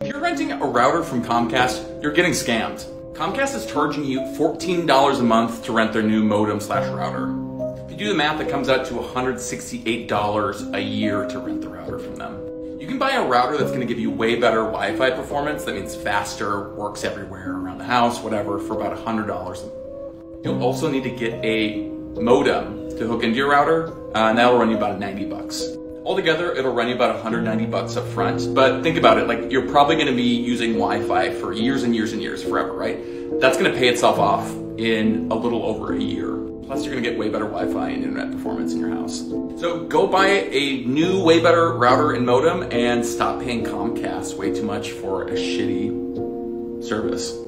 If you're renting a router from Comcast, you're getting scammed. Comcast is charging you $14 a month to rent their new modem slash router. If you do the math, it comes out to $168 a year to rent the router from them. You can buy a router that's gonna give you way better Wi-Fi performance. That means faster, works everywhere around the house, whatever, for about $100. You'll also need to get a modem to hook into your router, uh, and that'll run you about 90 bucks. Altogether, it'll run you about 190 bucks up front. But think about it, like you're probably gonna be using Wi-Fi for years and years and years, forever, right? That's gonna pay itself off in a little over a year. Plus, you're gonna get way better Wi-Fi and internet performance in your house. So go buy a new, way better router and modem and stop paying Comcast way too much for a shitty service.